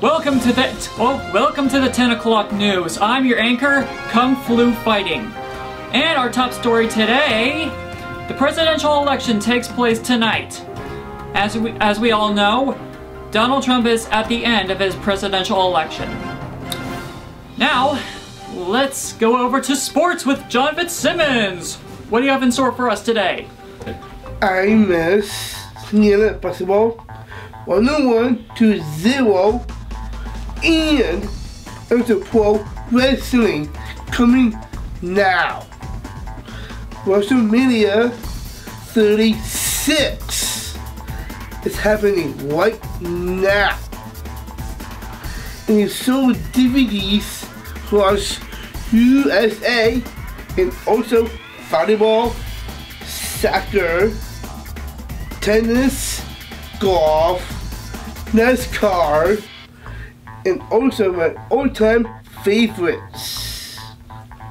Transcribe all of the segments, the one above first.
Welcome to the well, welcome to the 10 o'clock news. I'm your anchor, Kung Flu Fighting. And our top story today, the presidential election takes place tonight. As we, as we all know, Donald Trump is at the end of his presidential election. Now, let's go over to sports with John Fitzsimmons. What do you have in store for us today? I miss Snell Basketball 101 to 0 and there's pro wrestling coming now. WrestleMania 36 is happening right now. And you sold DVDs plus USA and also volleyball, soccer, tennis, golf, NASCAR, and also my all-time favorites.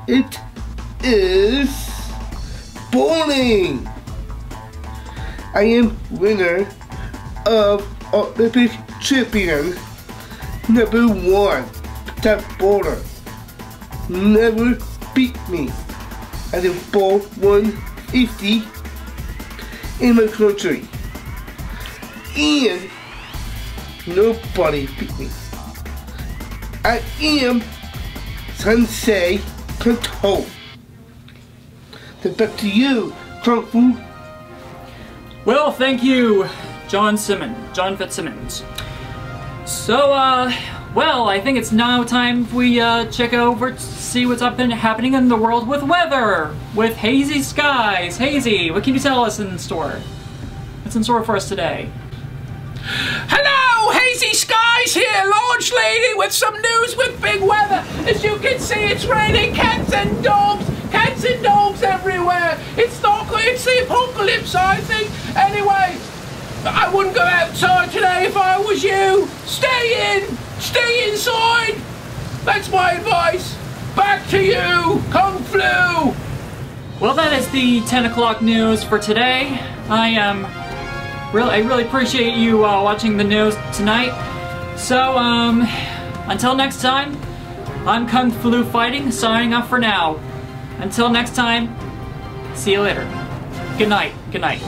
It is bowling. I am winner of Olympic champion number one top bowler. Never beat me. I can bowl 150 in my country. And nobody beat me. I am Sensei Kato. Then back to you, Kung Fu. Well, thank you, John Simmons, John Fitzsimmons. So, uh, well, I think it's now time we uh, check over to see what's up and happening in the world with weather, with hazy skies. Hazy, what can you tell us in store? What's in store for us today? Hello, hazy skies here, large lady with some news with big weather. As you can see, it's raining cats and dogs, cats and dogs everywhere. It's not, it's the apocalypse, I think. Anyway, I wouldn't go outside today if I was you. Stay in, stay inside. That's my advice. Back to you, Kung Flu. Well, that is the 10 o'clock news for today. I am really, I really appreciate you uh, watching the news tonight. So, um, until next time, I'm Kung Flu Fighting, signing off for now. Until next time, see you later. Good night. Good night.